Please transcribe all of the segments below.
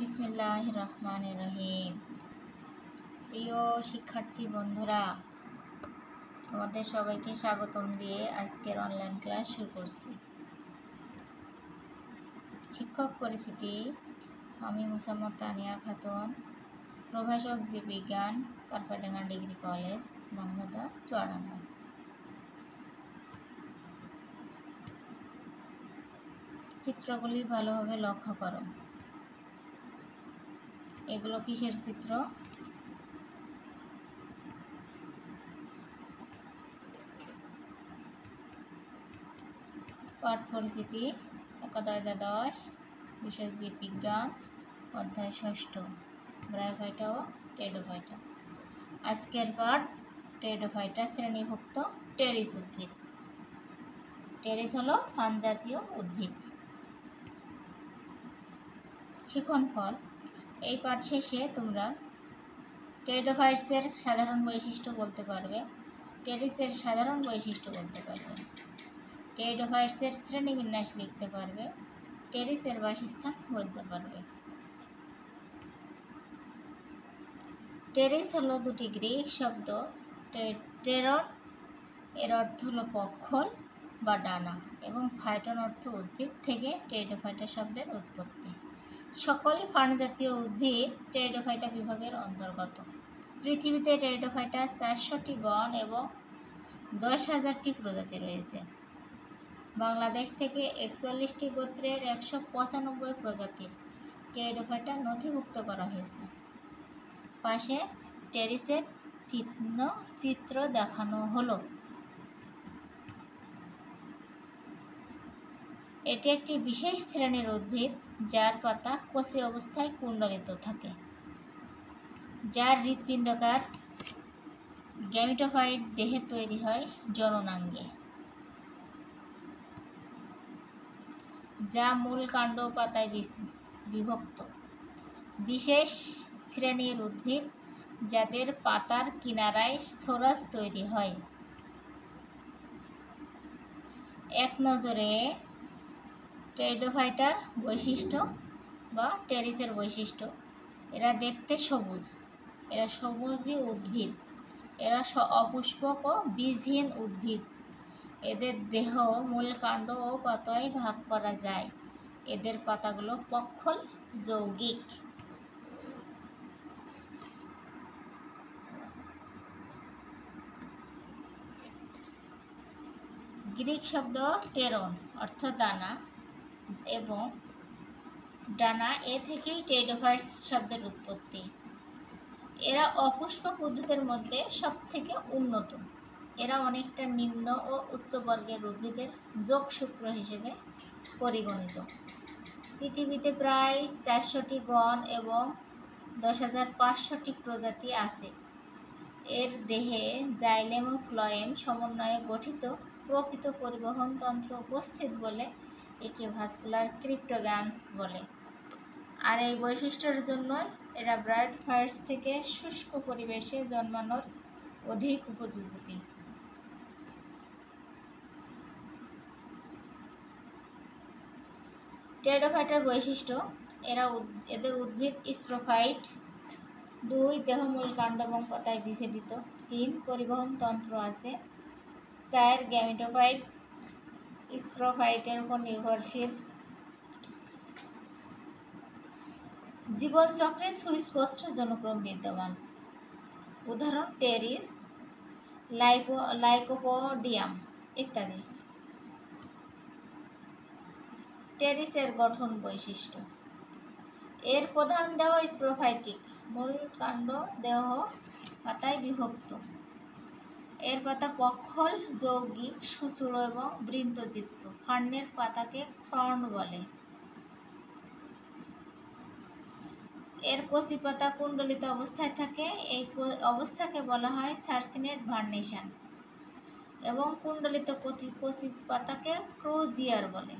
বিসমিল্লাহ রহমান রহিম প্রিয় শিক্ষার্থী বন্ধুরা, তোমাদের সবাইকে স্বাগতম দিয়ে আজকের অনলাইন ক্লাস শুরু করছি। শিক্ষক পরিস্থিতি আমি মুসাম্মদ তানিয়া খাতুন, প্রভাষক জীববিজ্ঞান কারফাডাঙ্গা ডিগ্রি কলেজ নামদাদা চুয়াডাঙ্গা। চিত্রগুলি ভালোভাবে লক্ষ্য করো। এগুলো কিসের চিত্র? পাঠ পরিস্থিতি একাদয় দ্বাদশ বিষয় জীববিজ্ঞান অধ্যায় ষষ্ঠ ব্রায়োফাইটা ও টেডোফাইটা আজকের পাঠ টেডোফাইটা শ্রেণীভুক্ত টেরিস উদ্ভিদ। টেরিস হলো ফান জাতীয় উদ্ভিদ। শিখন ফল। এই পাঠ শেষে তোমরা টেরিডোফাইটসের সাধারণ বৈশিষ্ট্য বলতে পারবে, টেরিসের সাধারণ বৈশিষ্ট্য বলতে পারবে টেরিডোফাইটসের শ্রেণীবিন্যাস লিখতে পারবে, টেরিসের বাসস্থান বলতে পারবে। টেরিস হলো দুটি গ্রিক শব্দ টেরন এর অর্থ হলো পক্ষল বা ডানা এবং ফাইটন অর্থ উদ্ভিদ থেকে টেরিডোফাইটা শব্দের উৎপত্তি। সকল ফার্নজাতীয় উদ্ভিদ টেরিডোফাইটা বিভাগের অন্তর্গত। পৃথিবীতে টেরিডোফাইটা চারশোটি গণ এবং দশ হাজারটি প্রজাতি রয়েছে। বাংলাদেশ থেকে একচল্লিশটি গোত্রের একশো পঁচানব্বই প্রজাতির টেরিডোফাইটা নথিভুক্ত করা হয়েছে। পাশে টেরিসের চিহ্ন, চিত্র দেখানো হলো। এটি একটি বিশেষ শ্রেণির উদ্ভিদ যার পাতা কষি অবস্থায় কুণ্ডলিত থাকে, যার হৃৎপিণ্ডকার গ্যামিটোফাইট দেহে তৈরি হয় জননাঙ্গে, যা মূল কাণ্ড পাতায় বিভক্ত। বিশেষ শ্রেণির উদ্ভিদ যাদের পাতার কিনারায় সরাস তৈরি হয়। এক নজরে টেরিডোফাইটার বৈশিষ্ট্য বা টেরিসের বৈশিষ্ট্য। এরা দেখতে সবুজ। এরা সবুজই উদ্ভিদ। এরা অপুষ্পক ও বীজহীন উদ্ভিদ। এদের দেহ, মূল কাণ্ড ও পাতায় ভাগ করা যায়। এদের পাতাগুলো পক্ষল যৌগিক। গ্রিক শব্দ টেরন অর্থ দানা। এবং ডানা এ থেকেই টেডোভার্স শব্দের উৎপত্তি। এরা অপুষ্পক উদ্ভিদের মধ্যে সব থেকে উন্নত। এরা অনেকটা নিম্ন ও উচ্চ বর্গের উদ্ভিদের যোগসূত্র হিসেবে পরিগণিত। পৃথিবীতে প্রায় চারশোটি গণ এবং দশ হাজার পাঁচশোটি প্রজাতি আছে। এর দেহে জাইলেম ও ক্লয়েম সমন্বয়ে গঠিত প্রকৃত পরিবহন তন্ত্র উপস্থিত বলে একে ভাস্কুলার ক্রিপ্টোগ্যামস বলে। আর এই বৈশিষ্ট্যের জন্যই এরা ব্রাইট ফায়ার্স থেকে শুষ্ক পরিবেশে জন্মানোর অধিক উপযোগী। টেডোফাইটার বৈশিষ্ট্য, এরা এদের উদ্ভিদ স্প্রোফাইট দুই দেহমূল কাণ্ড এবং পাতায় বিভেদিত। তিন পরিবহন তন্ত্র আছে, চার গ্যামিটোফাইট স্প্রোফাইটের উপর নির্ভরশীল। জীবনচক্রে সুস্পষ্ট জনক্রম বিদ্যমান। উদাহরণ, টেরিস লাইকো লাইকোপোডিয়াম ইত্যাদি। টেরিসের গঠন বৈশিষ্ট্য। এর প্রধান দেহ স্প্রোফাইটিক মূল কাণ্ড দেহ পাতায় বিভক্ত। এর পাতা পক্ষল, যৌগিক সুচুর এবং বৃন্তযুক্ত ফার্নের পাতাকে ফ্রন্ট বলে। এর কচি পাতা কুণ্ডলিত অবস্থায় থাকে। এই অবস্থাকে বলা হয় সার্সিনেট ভার্নেশন এবং কুণ্ডলিত কচি পাতাকে ক্রোজিয়ার বলে।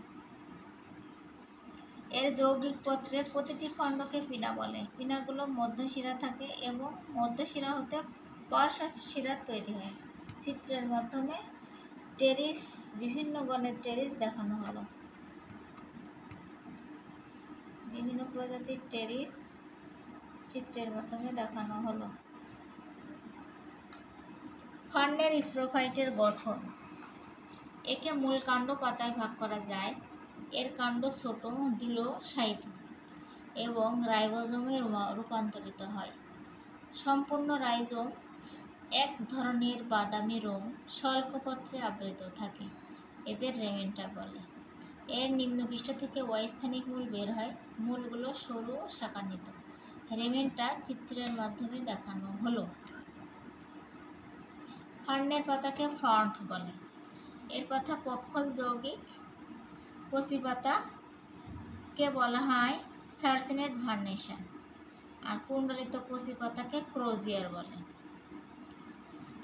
এর যৌগিক পত্রের প্রতিটি খণ্ডকে পিনা বলে। পিনাগুলো মধ্যশিরা থাকে এবং মধ্যশিরা হতে পার্শ্ব শিরা তৈরি হয়। চিত্রের মাধ্যমে টেরিস, বিভিন্ন গণের টেরিস দেখানো হলো। বিভিন্ন প্রজাতির টেরিস চিত্রের মাধ্যমে দেখানো হলো। ফার্নের স্প্রোফাইটের গঠন। একে মূল কাণ্ড পাতায় ভাগ করা যায়। এর কাণ্ড ছোট দিল সাইত এবং রাইবোজোমে রূপান্তরিত হয়। সম্পূর্ণ রাইজোম এক ধরনের বাদামি রোম স্বল্পপত্রে আবৃত থাকে, এদের রেমেন্টা বলে। এর নিম্নপৃষ্ঠ থেকে অস্থানিক মূল বের হয়, মূলগুলো সরু ও শাখান্বিত। রেমেন্টা চিত্রের মাধ্যমে দেখানো হলো। ফার্নের পাতাকে ফ্রন্ট বলে। এর পাতা পক্ষল যৌগিক। কচি পাতাকে বলা হয় সার্সিনেট ভার্নেশন। আর কুণ্ডলিত কচি পাতাকে ক্রোজিয়ার বলে।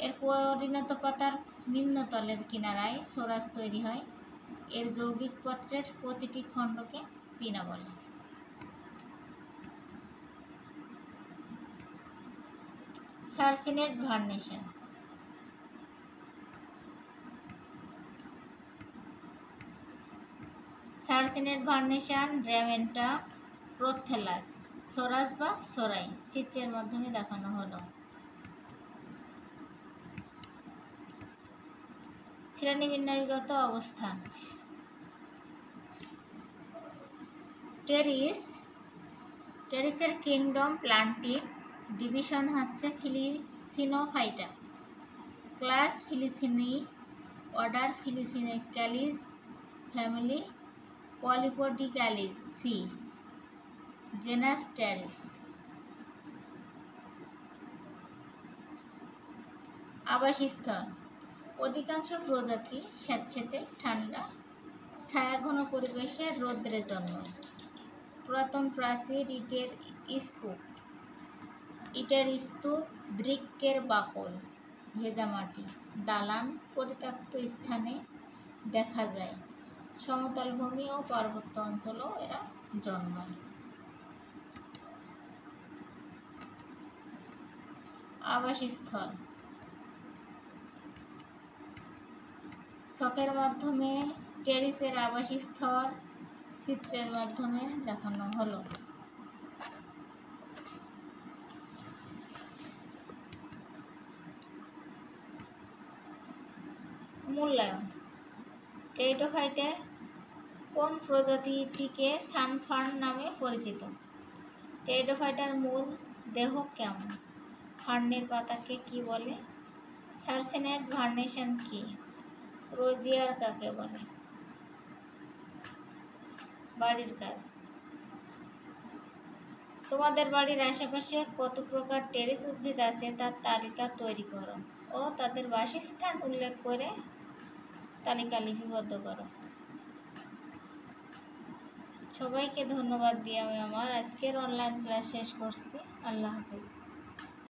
এর পরিণত পাতার নিম্নতলের কিনারায় সোরাস তৈরি হয়। এর যৌগিক পত্রের প্রতিটি খণ্ডকে পিনা বলে। Circinate vernation circinate vernation ramenta prothallus sorus বা সোরাই চিত্রের মাধ্যমে দেখানো হলো। শ্রেণীবিন্যাসগত অবস্থান। টেরিস, টেরিসের কিংডম প্লান্টিক ডিভিশন হচ্ছে Filicinophyta. Class ফিলিসিনি, order ফিলিসিনে Kallis family পলিপোডিক্যালিস C, genus Pteris. আবাসস্থল অধিকাংশ প্রজাতি স্যাঁতসেঁতে, ঠান্ডা, ছায়াঘন পরিবেশে রৌদ্রে জন্মায় পুরাতন প্রাচীর ইটের স্কুপ। ইটের স্তূপ বৃক্কের বাকল, ভেজা মাটি, দালান পরিত্যক্ত স্থানে দেখা যায়। সমতল ভূমি ও পার্বত্য অঞ্চলেও এরা জন্মায়। আবাসস্থল। ছকের মাধ্যমে, টেরিসের আবাসস্থল চিত্রের মাধ্যমে দেখানো হলো। মূল্যায়ন। টেরিটোফাইটে কোন প্রজাতিটিকে সানফার্ন নামে পরিচিত? টেরিটোফাইটার মূল দেহ কেমন? ফার্নের পাতাকে কি বলে? সার্সেনেট ভার্নেশন কি? রোজিয়ার কাকে বলে? বাড়ির কাজ। তোমাদের বাড়ির আশেপাশে কত প্রকার টেরেস উদ্ভিদ আছে তার তালিকা তৈরি করো ও তাদের বাসস্থান উল্লেখ করে তালিকা লিপিবদ্ধ করো। সবাইকে ধন্যবাদ দিয়ে আমি আমার আজকের অনলাইন ক্লাস শেষ করছি। আল্লাহ হাফিজ।